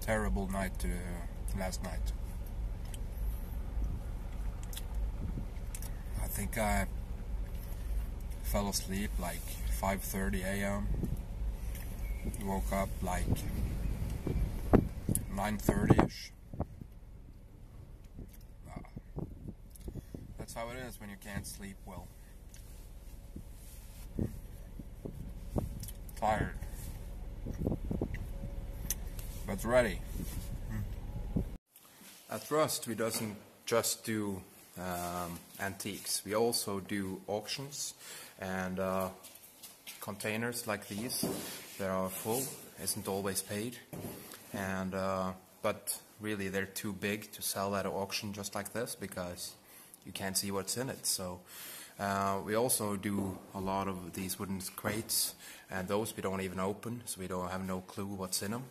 terrible night uh, last night. I think I fell asleep like 5:30 a.m. Woke up like 9:30ish. Uh, that's how it is when you can't sleep well. Tired, but ready. At Rust, we doesn't just do um, antiques. We also do auctions and uh, containers like these that are full isn't always paid, and uh, but really they're too big to sell at an auction just like this because you can't see what's in it. So. Uh, we also do a lot of these wooden crates, and those we don't even open, so we don't have no clue what's in them.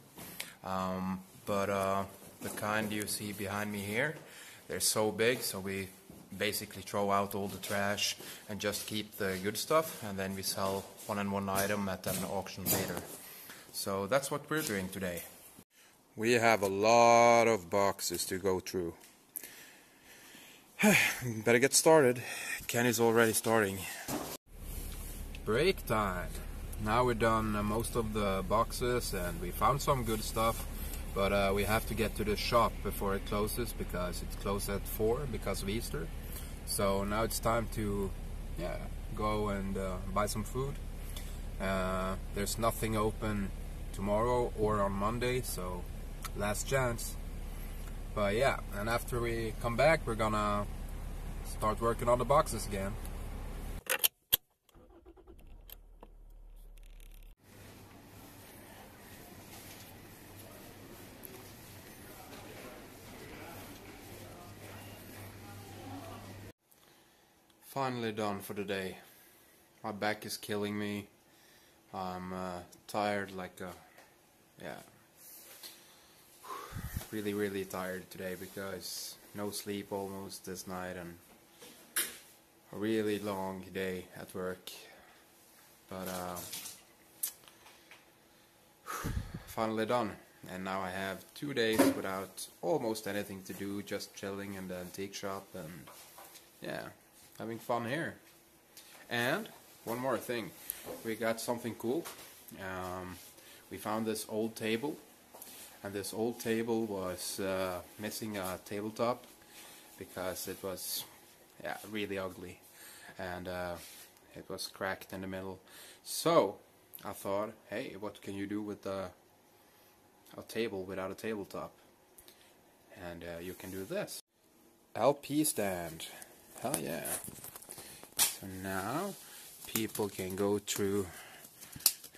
Um, but uh, the kind you see behind me here, they're so big, so we basically throw out all the trash and just keep the good stuff, and then we sell one and one item at an auction later. So that's what we're doing today. We have a lot of boxes to go through. Better get started. Kenny's already starting. Break time. Now we're done uh, most of the boxes and we found some good stuff but uh, we have to get to the shop before it closes because it's closed at 4 because of Easter. So now it's time to yeah go and uh, buy some food. Uh, there's nothing open tomorrow or on Monday, so last chance. But yeah, and after we come back, we're gonna start working on the boxes again. Finally done for the day. My back is killing me. I'm uh, tired like a, yeah, really really tired today because no sleep almost this night and a really long day at work. But uh, finally done. And now I have two days without almost anything to do, just chilling in the antique shop and yeah having fun here. And one more thing, we got something cool. Um, we found this old table, and this old table was uh, missing a tabletop because it was yeah really ugly, and uh, it was cracked in the middle. So I thought, hey, what can you do with a, a table without a tabletop? And uh, you can do this. LP stand. Hell yeah. So now people can go through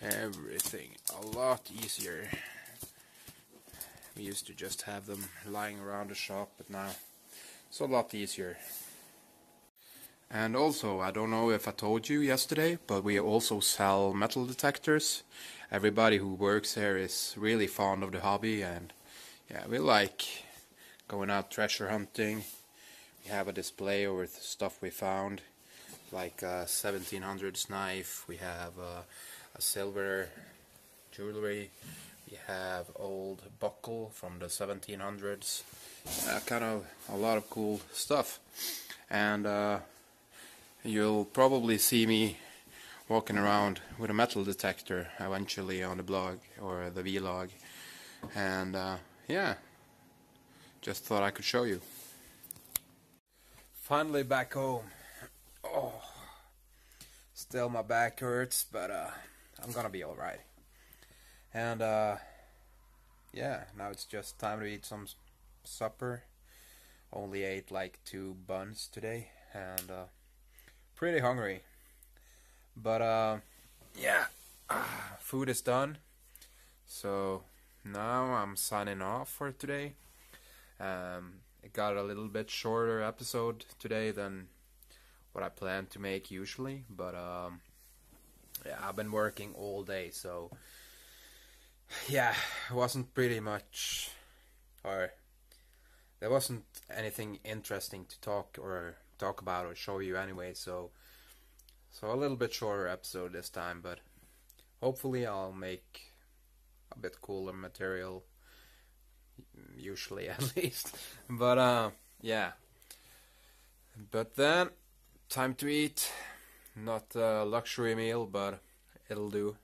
everything a lot easier. We used to just have them lying around the shop, but now it's a lot easier. And also, I don't know if I told you yesterday, but we also sell metal detectors. Everybody who works here is really fond of the hobby, and yeah, we like going out treasure hunting, we have a display with stuff we found, like a 1700s knife. We have a, a silver jewelry. We have old buckle from the 1700s. Uh, kind of a lot of cool stuff. And uh, you'll probably see me walking around with a metal detector eventually on the blog or the vlog. And uh, yeah, just thought I could show you. Finally back home. Oh, still my back hurts, but uh, I'm gonna be alright. And uh, yeah, now it's just time to eat some supper. Only ate like two buns today, and uh, pretty hungry. But uh, yeah, food is done. So now I'm signing off for today. Um, it got a little bit shorter episode today than what I plan to make usually, but um, yeah, I've been working all day, so yeah, it wasn't pretty much, or there wasn't anything interesting to talk or talk about or show you anyway, so so a little bit shorter episode this time, but hopefully I'll make a bit cooler material usually at least. But uh yeah. But then time to eat. Not a luxury meal, but it'll do.